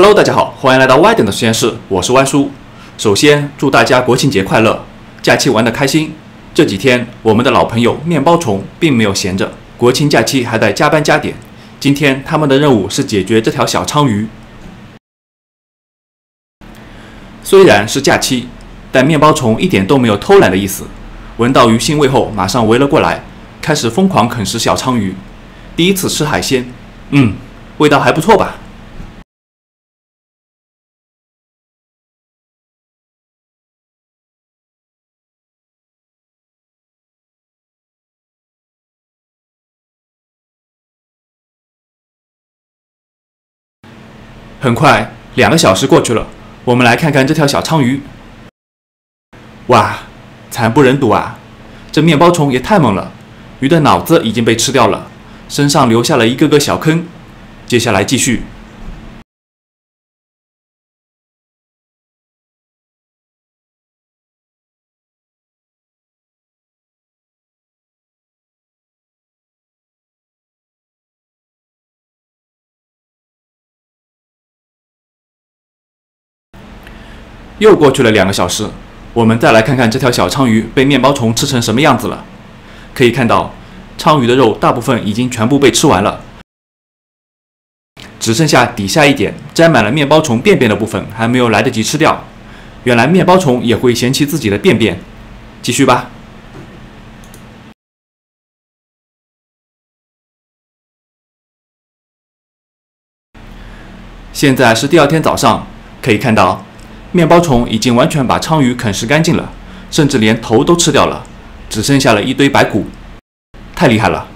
Hello，大家好，欢迎来到 Y 点的实验室，我是歪叔。首先祝大家国庆节快乐，假期玩得开心。这几天我们的老朋友面包虫并没有闲着，国庆假期还在加班加点。今天他们的任务是解决这条小鲳鱼。虽然是假期，但面包虫一点都没有偷懒的意思。闻到鱼腥味后，马上围了过来，开始疯狂啃食小鲳鱼。第一次吃海鲜，嗯，味道还不错吧？很快，两个小时过去了，我们来看看这条小鲳鱼。哇，惨不忍睹啊！这面包虫也太猛了，鱼的脑子已经被吃掉了，身上留下了一个个小坑。接下来继续。又过去了两个小时，我们再来看看这条小鲳鱼被面包虫吃成什么样子了。可以看到，鲳鱼的肉大部分已经全部被吃完了，只剩下底下一点沾满了面包虫便便的部分还没有来得及吃掉。原来面包虫也会嫌弃自己的便便。继续吧。现在是第二天早上，可以看到。面包虫已经完全把鲳鱼啃食干净了，甚至连头都吃掉了，只剩下了一堆白骨，太厉害了！